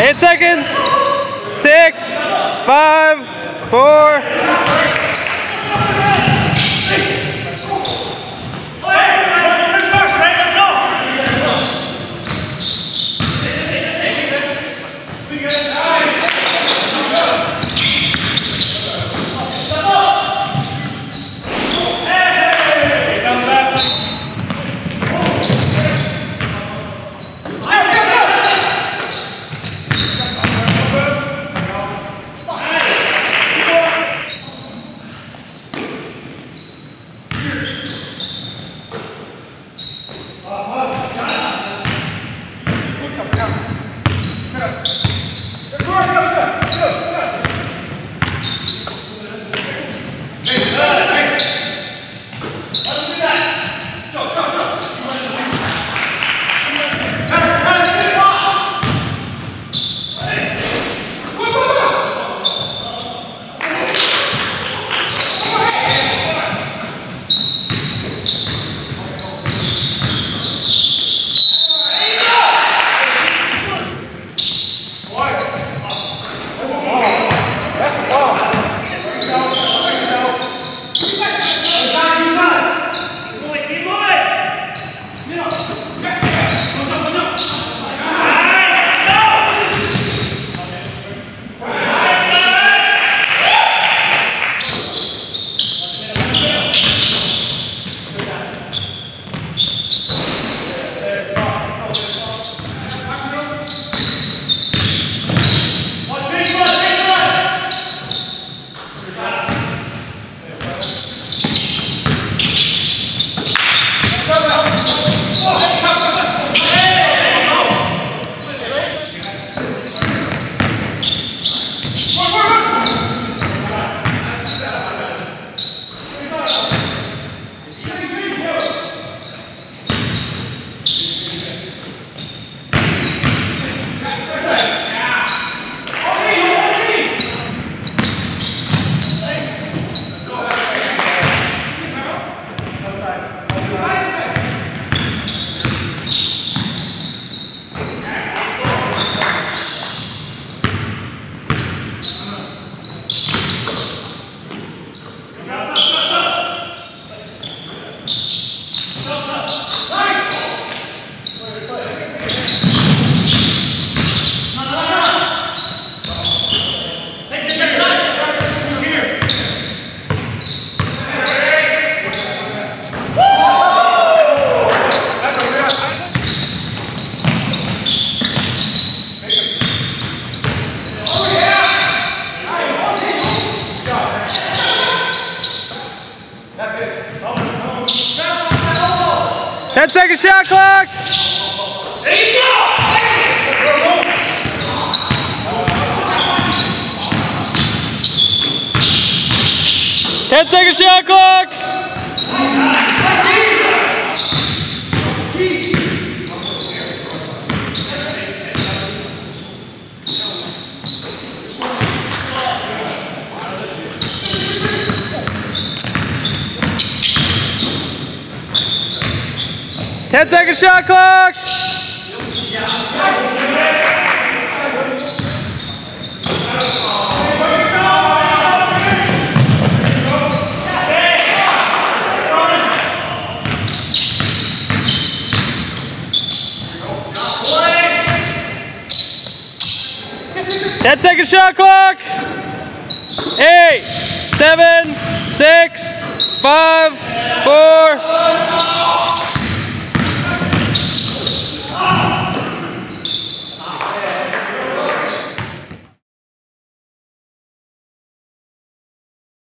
Eight seconds. Six, five, four. Ten second shot clock. Ten second shot clock. Ten second shot clock. Ten second shot clock. Eight, seven, six, Five, four,